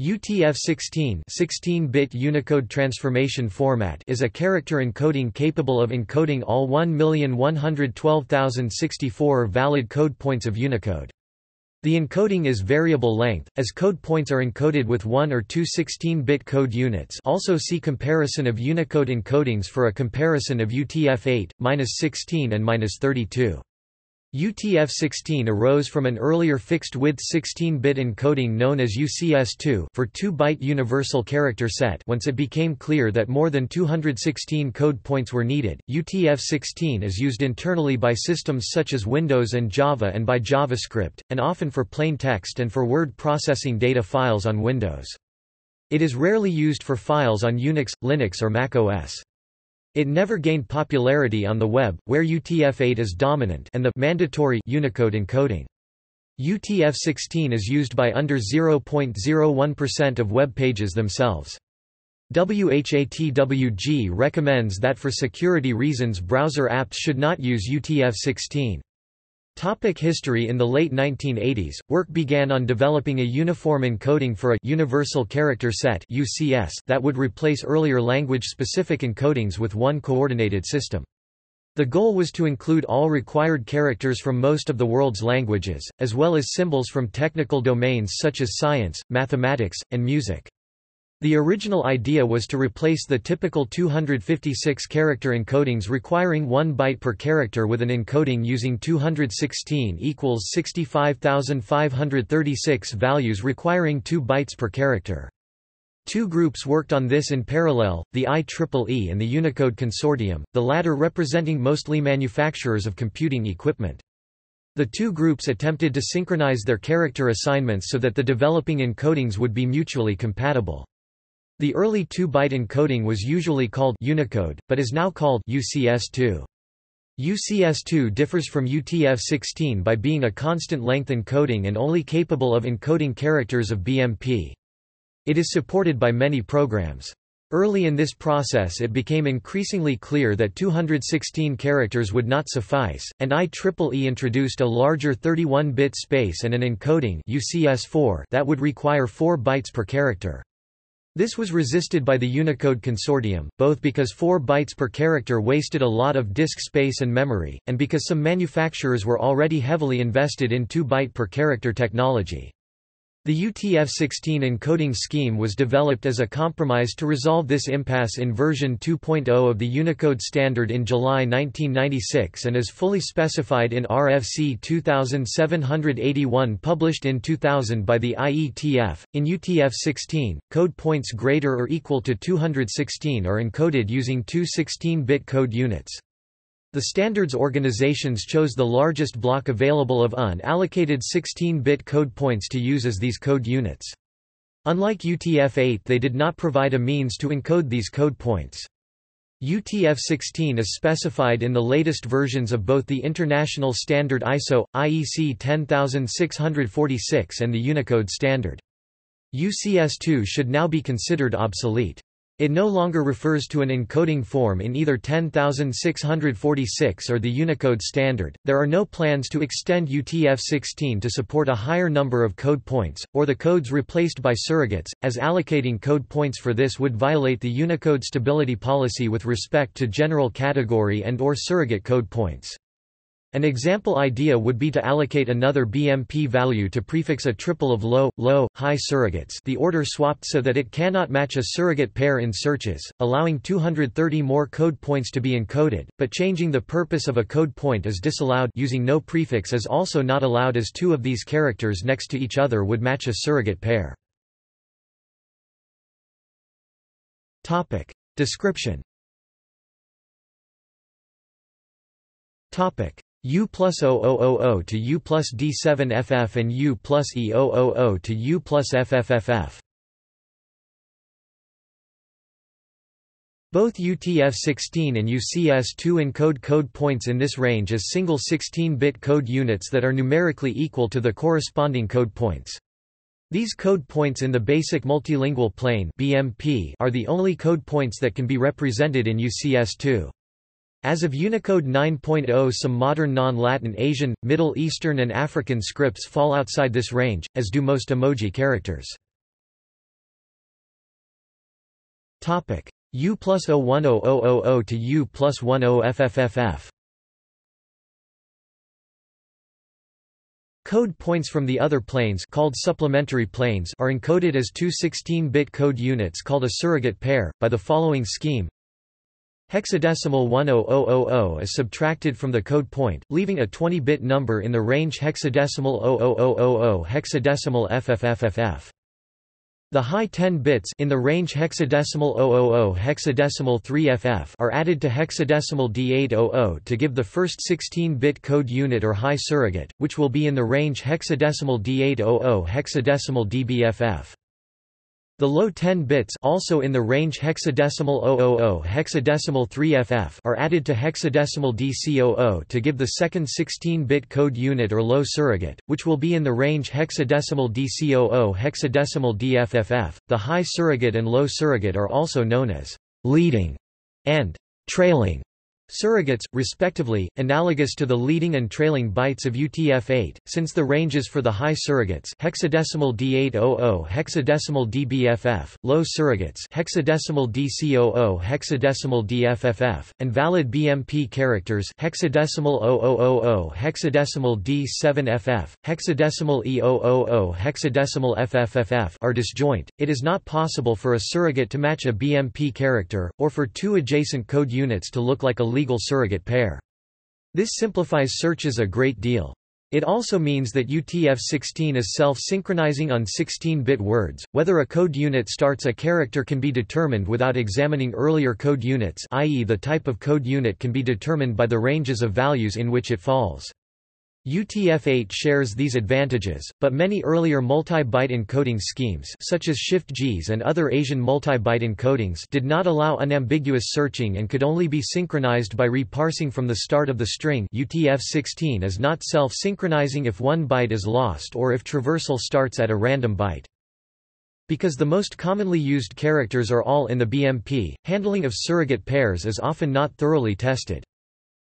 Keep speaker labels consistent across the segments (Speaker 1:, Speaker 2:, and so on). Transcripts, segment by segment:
Speaker 1: UTF-16 16-bit Unicode transformation format is a character encoding capable of encoding all 1,112,064 valid code points of Unicode. The encoding is variable length, as code points are encoded with one or two 16-bit code units also see comparison of Unicode encodings for a comparison of UTF-8, -16 and -32. UTF-16 arose from an earlier fixed-width 16-bit encoding known as UCS2 for 2-byte universal character set once it became clear that more than 216 code points were needed. UTF-16 is used internally by systems such as Windows and Java and by JavaScript, and often for plain text and for word processing data files on Windows. It is rarely used for files on Unix, Linux or Mac OS. It never gained popularity on the web, where UTF-8 is dominant and the mandatory Unicode encoding. UTF-16 is used by under 0.01% of web pages themselves. WHATWG recommends that for security reasons browser apps should not use UTF-16. Topic history In the late 1980s, work began on developing a uniform encoding for a Universal Character Set UCS that would replace earlier language-specific encodings with one coordinated system. The goal was to include all required characters from most of the world's languages, as well as symbols from technical domains such as science, mathematics, and music. The original idea was to replace the typical 256-character encodings requiring 1 byte per character with an encoding using 216 equals 65,536 values requiring 2 bytes per character. Two groups worked on this in parallel, the IEEE and the Unicode Consortium, the latter representing mostly manufacturers of computing equipment. The two groups attempted to synchronize their character assignments so that the developing encodings would be mutually compatible. The early 2-byte encoding was usually called Unicode, but is now called UCS2. UCS2 differs from UTF-16 by being a constant-length encoding and only capable of encoding characters of BMP. It is supported by many programs. Early in this process it became increasingly clear that 216 characters would not suffice, and IEEE introduced a larger 31-bit space and an encoding UCS4 that would require 4 bytes per character. This was resisted by the Unicode Consortium, both because 4 bytes per character wasted a lot of disk space and memory, and because some manufacturers were already heavily invested in 2 byte per character technology. The UTF-16 encoding scheme was developed as a compromise to resolve this impasse in version 2.0 of the Unicode standard in July 1996 and is fully specified in RFC 2781 published in 2000 by the IETF. In UTF-16, code points greater or equal to 216 are encoded using two 16-bit code units. The standards organizations chose the largest block available of unallocated 16-bit code points to use as these code units. Unlike UTF-8 they did not provide a means to encode these code points. UTF-16 is specified in the latest versions of both the international standard ISO, IEC 10646 and the Unicode standard. UCS2 should now be considered obsolete. It no longer refers to an encoding form in either 10646 or the Unicode standard. There are no plans to extend UTF-16 to support a higher number of code points, or the codes replaced by surrogates, as allocating code points for this would violate the Unicode stability policy with respect to general category and or surrogate code points. An example idea would be to allocate another BMP value to prefix a triple of low, low, high surrogates. The order swapped so that it cannot match a surrogate pair in searches, allowing 230 more code points to be encoded, but changing the purpose of a code point is disallowed. Using no prefix is also not allowed as two of these characters next to each other would match a surrogate pair. Description U plus 0000 to U plus D7FF and U plus E000 to U plus FFFF. Both UTF-16 and UCS2 encode code points in this range as single 16-bit code units that are numerically equal to the corresponding code points. These code points in the Basic Multilingual Plane (BMP) are the only code points that can be represented in UCS2. As of Unicode 9.0 some modern non-Latin Asian, Middle Eastern and African scripts fall outside this range, as do most emoji characters. U plus 0100000 to U plus 10FFFF. Code points from the other planes called supplementary planes are encoded as two 16-bit code units called a surrogate pair, by the following scheme Hexadecimal 10000 is subtracted from the code point, leaving a 20-bit number in the range hexadecimal 00000 hexadecimal FFFFF. The high 10 bits in the range hexadecimal 000 hexadecimal 3FF are added to hexadecimal D800 to give the first 16-bit code unit or high surrogate, which will be in the range hexadecimal D800 hexadecimal DBFF. The low 10 bits also in the range hexadecimal 000 hexadecimal 3FF are added to hexadecimal DC00 to give the second 16-bit code unit or low surrogate, which will be in the range hexadecimal DC00 hexadecimal DFFF. The high surrogate and low surrogate are also known as leading and trailing Surrogates, respectively, analogous to the leading and trailing bytes of UTF-8, since the ranges for the high surrogates hexadecimal D800 hexadecimal DBFF, low surrogates hexadecimal DC00 hexadecimal DFFF, and valid BMP characters hexadecimal 0000 hexadecimal D7FF, hexadecimal E000 hexadecimal FFFF are disjoint. It is not possible for a surrogate to match a BMP character, or for two adjacent code units to look like a legal surrogate pair. This simplifies searches a great deal. It also means that UTF-16 is self-synchronizing on 16-bit words. Whether a code unit starts a character can be determined without examining earlier code units i.e. the type of code unit can be determined by the ranges of values in which it falls. UTF-8 shares these advantages, but many earlier multi-byte encoding schemes such as Shift-JIS and other Asian multi-byte encodings did not allow unambiguous searching and could only be synchronized by reparsing from the start of the string UTF-16 is not self-synchronizing if one byte is lost or if traversal starts at a random byte. Because the most commonly used characters are all in the BMP, handling of surrogate pairs is often not thoroughly tested.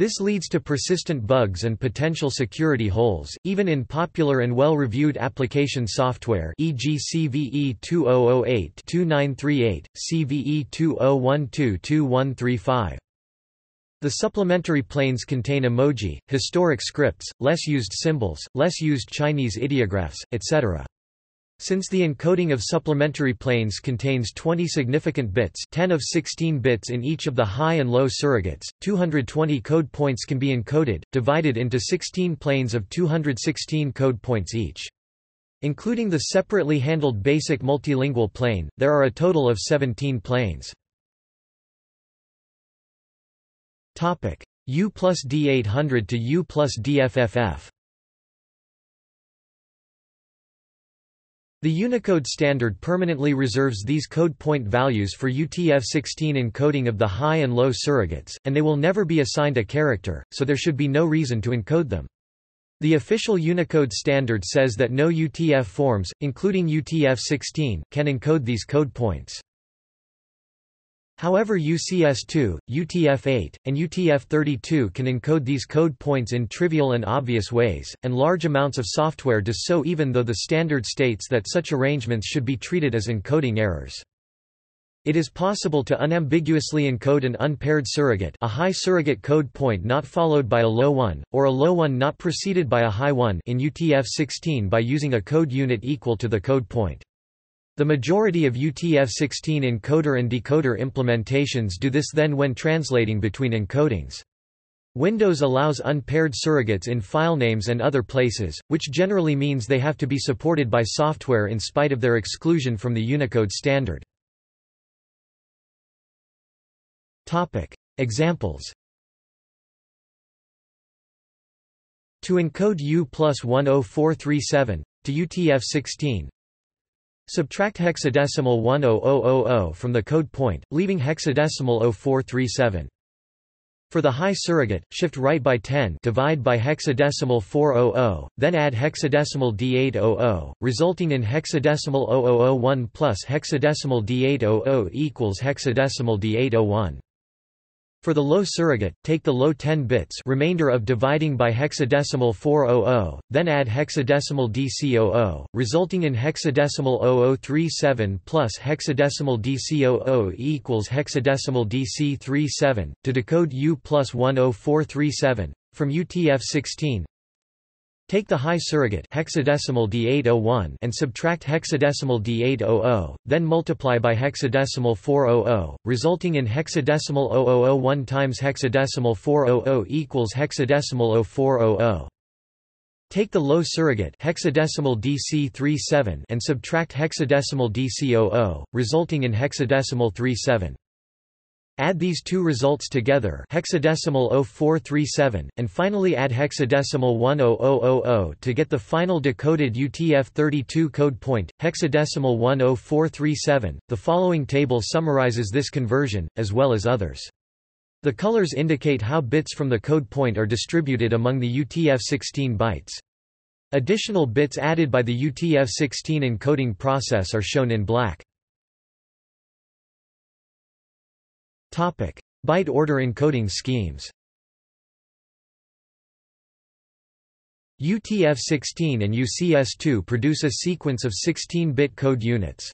Speaker 1: This leads to persistent bugs and potential security holes, even in popular and well-reviewed application software e.g. CVE 2008-2938, CVE 2012-2135. The supplementary planes contain emoji, historic scripts, less used symbols, less used Chinese ideographs, etc. Since the encoding of supplementary planes contains 20 significant bits 10 of 16 bits in each of the high and low surrogates, 220 code points can be encoded, divided into 16 planes of 216 code points each. Including the separately handled basic multilingual plane, there are a total of 17 planes. U plus D800 to U plus DFFF The Unicode standard permanently reserves these code point values for UTF-16 encoding of the high and low surrogates, and they will never be assigned a character, so there should be no reason to encode them. The official Unicode standard says that no UTF forms, including UTF-16, can encode these code points. However UCS2, UTF-8, and UTF-32 can encode these code points in trivial and obvious ways, and large amounts of software does so even though the standard states that such arrangements should be treated as encoding errors. It is possible to unambiguously encode an unpaired surrogate a high surrogate code point not followed by a low one, or a low one not preceded by a high one in UTF-16 by using a code unit equal to the code point. The majority of UTF-16 encoder and decoder implementations do this then when translating between encodings. Windows allows unpaired surrogates in filenames and other places, which generally means they have to be supported by software in spite of their exclusion from the Unicode standard. Examples To encode U plus 10437, to UTF-16, Subtract hexadecimal 10000 from the code point, leaving hexadecimal 0437. For the high surrogate, shift right by 10 divide by hexadecimal 400, then add hexadecimal D800, resulting in hexadecimal 0001 plus hexadecimal D800 equals hexadecimal D801. For the low surrogate, take the low 10 bits remainder of dividing by hexadecimal 400, then add hexadecimal DC00, resulting in hexadecimal 0037 plus hexadecimal DC00 equals hexadecimal DC37, to decode U plus 10437, from UTF-16, Take the high surrogate hexadecimal D801 and subtract hexadecimal D800, then multiply by hexadecimal 400, resulting in hexadecimal 0001 times hexadecimal 400 equals hexadecimal 0400. Take the low surrogate hexadecimal DC37 and subtract hexadecimal DC00, resulting in hexadecimal 37. Add these two results together hexadecimal 0437, and finally add hexadecimal 10000 to get the final decoded UTF-32 code point, hexadecimal 10437. The following table summarizes this conversion, as well as others. The colors indicate how bits from the code point are distributed among the UTF-16 bytes. Additional bits added by the UTF-16 encoding process are shown in black. Byte order encoding schemes. UTF-16 and UCS2 produce a sequence of 16-bit code units.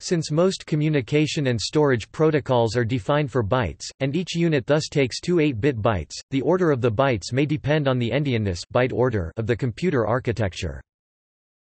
Speaker 1: Since most communication and storage protocols are defined for bytes, and each unit thus takes two 8-bit bytes, the order of the bytes may depend on the endianness byte order of the computer architecture.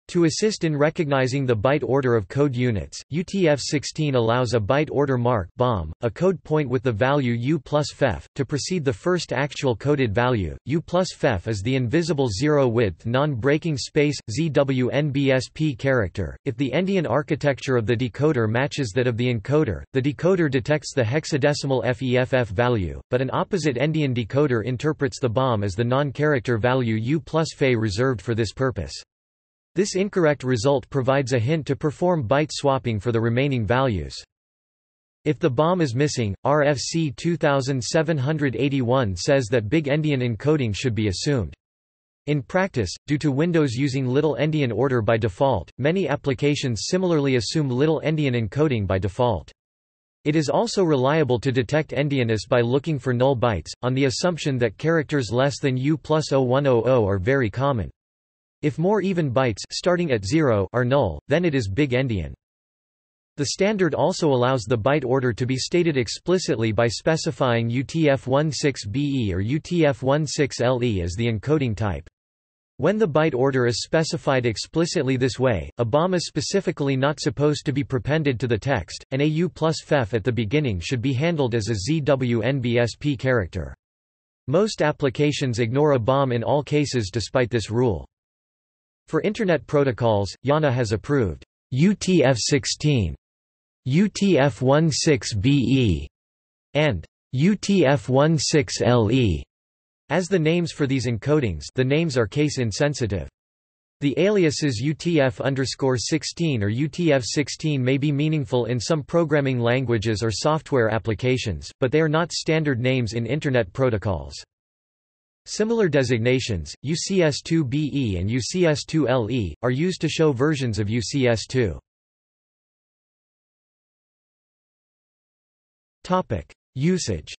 Speaker 1: To assist in recognizing the byte order of code units, UTF-16 allows a byte order mark BOM, a code point with the value U plus FEF, to precede the first actual coded value. U plus FEF is the invisible zero-width non-breaking space, ZWNBSP character. If the endian architecture of the decoder matches that of the encoder, the decoder detects the hexadecimal FEFF value, but an opposite endian decoder interprets the BOM as the non-character value U plus Fe reserved for this purpose. This incorrect result provides a hint to perform byte swapping for the remaining values. If the BOM is missing, RFC 2781 says that big endian encoding should be assumed. In practice, due to Windows using little endian order by default, many applications similarly assume little endian encoding by default. It is also reliable to detect endianness by looking for null bytes, on the assumption that characters less than U plus 0100 are very common. If more even bytes starting at 0 are null, then it is big endian. The standard also allows the byte order to be stated explicitly by specifying UTF-16BE or UTF-16LE as the encoding type. When the byte order is specified explicitly this way, a BOM is specifically not supposed to be prepended to the text, and a U plus FEF at the beginning should be handled as a ZWNBSP character. Most applications ignore a BOM in all cases despite this rule. For Internet protocols, IANA has approved UTF-16, UTF-16BE, and UTF-16LE as the names for these encodings the names are case-insensitive. The aliases UTF-16 or UTF-16 may be meaningful in some programming languages or software applications, but they are not standard names in Internet protocols. Similar designations, UCS2BE and UCS2LE, are used to show versions of UCS2. Usage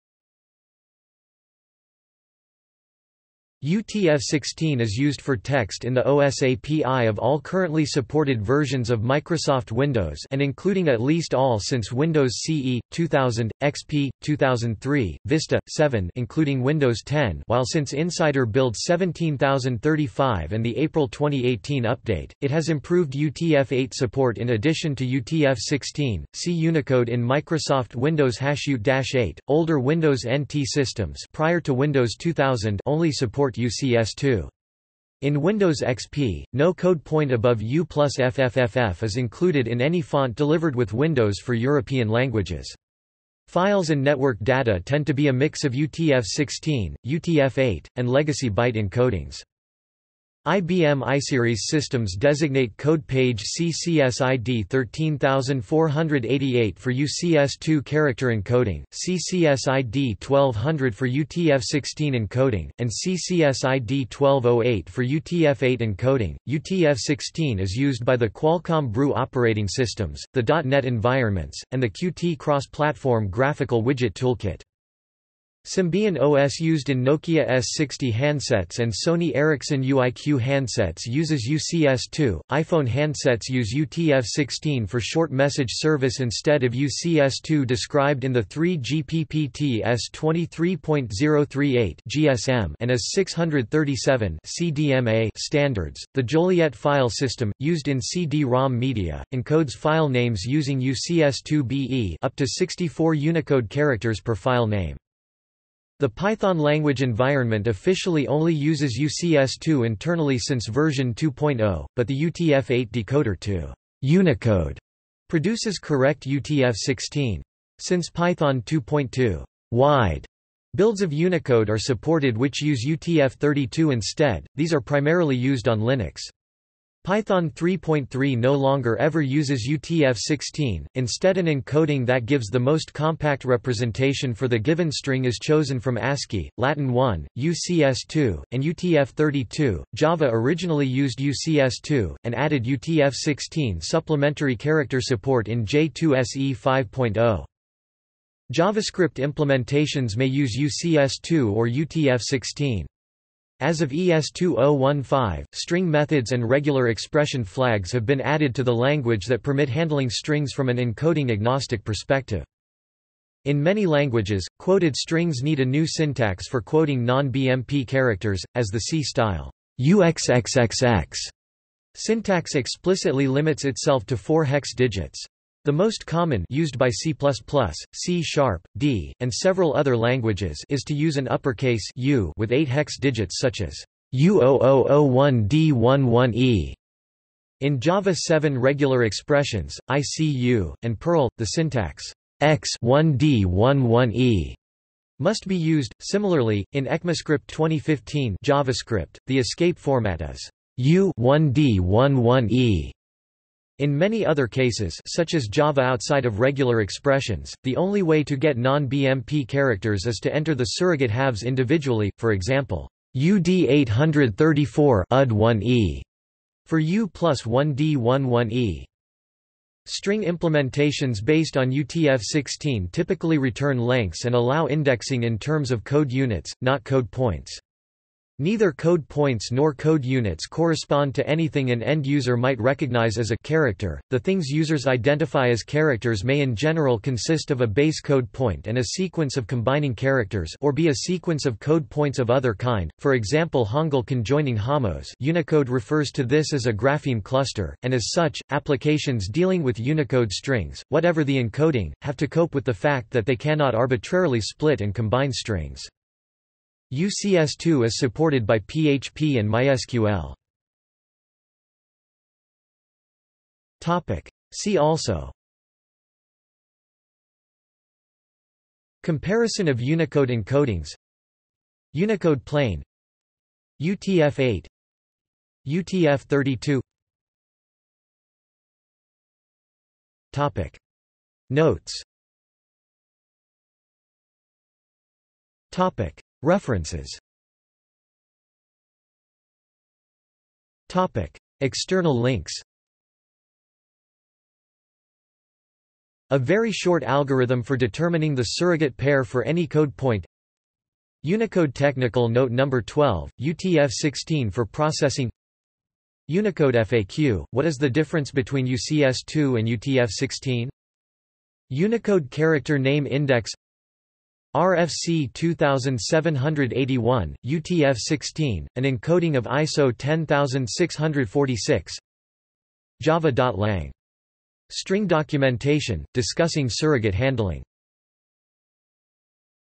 Speaker 1: UTF-16 is used for text in the OSAPI of all currently supported versions of Microsoft Windows and including at least all since Windows CE 2000, XP 2003, Vista 7 including Windows 10, while since Insider Build 17035 and the April 2018 update, it has improved UTF-8 support in addition to UTF-16. See Unicode in Microsoft Windows HashUt-8. Older Windows NT systems prior to Windows 2000 only support support UCS2. In Windows XP, no code point above U plus FFFF is included in any font delivered with Windows for European languages. Files and network data tend to be a mix of UTF-16, UTF-8, and legacy byte encodings. IBM iSeries systems designate code page CCSID 13488 for UCS2 character encoding, CCSID 1200 for UTF-16 encoding, and CCSID 1208 for UTF-8 encoding. UTF-16 is used by the Qualcomm BREW operating systems, the .NET environments, and the Qt cross-platform graphical widget toolkit. Symbian OS used in Nokia S60 handsets and Sony Ericsson UIQ handsets uses UCS2. iPhone handsets use UTF-16 for short message service instead of UCS2 described in the 3GPP S23.038 GSM and as 637 CDMA standards. The Joliet file system, used in CD-ROM media, encodes file names using UCS2-BE up to 64 Unicode characters per file name. The Python language environment officially only uses UCS2 internally since version 2.0, but the UTF-8 decoder to Unicode produces correct UTF-16. Since Python 2.2 wide builds of Unicode are supported which use UTF-32 instead, these are primarily used on Linux. Python 3.3 no longer ever uses UTF-16, instead an encoding that gives the most compact representation for the given string is chosen from ASCII, Latin 1, UCS2, and UTF-32. Java originally used UCS2, and added UTF-16 supplementary character support in J2SE 5.0. JavaScript implementations may use UCS2 or UTF-16. As of ES2015, string methods and regular expression flags have been added to the language that permit handling strings from an encoding-agnostic perspective. In many languages, quoted strings need a new syntax for quoting non-BMP characters, as the C-style UXXXX syntax explicitly limits itself to four hex digits. The most common used by C++, C Sharp, D, and several other languages is to use an uppercase U with 8 hex digits such as U0001D11E. In Java 7 regular expressions, ICU, and Perl, the syntax X1D11E must be used. Similarly, in ECMAScript 2015 JavaScript, the escape format is U1D11E. In many other cases such as Java outside of regular expressions, the only way to get non-BMP characters is to enter the surrogate halves individually, for example, UD834 UD1E for U plus 1D11E. String implementations based on UTF-16 typically return lengths and allow indexing in terms of code units, not code points. Neither code points nor code units correspond to anything an end user might recognize as a character. The things users identify as characters may in general consist of a base code point and a sequence of combining characters or be a sequence of code points of other kind. For example, Hangul conjoining jamos. Unicode refers to this as a grapheme cluster, and as such, applications dealing with Unicode strings, whatever the encoding, have to cope with the fact that they cannot arbitrarily split and combine strings. UCS2 is supported by PHP and MySQL. Topic. See also. Comparison of Unicode encodings. Unicode plane. UTF-8 UTF-32 Topic. Notes. Topic References Topic. External links A very short algorithm for determining the surrogate pair for any code point Unicode Technical Note No. 12, UTF-16 for processing Unicode FAQ, what is the difference between UCS2 and UTF-16? Unicode Character Name Index RFC 2781, UTF-16, an encoding of ISO 10646 Java.lang. String documentation, discussing surrogate handling